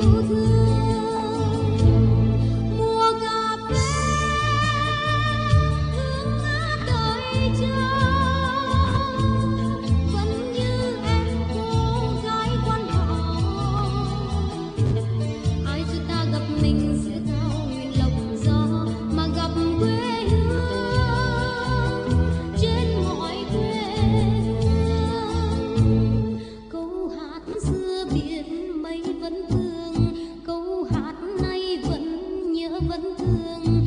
独自。thân thương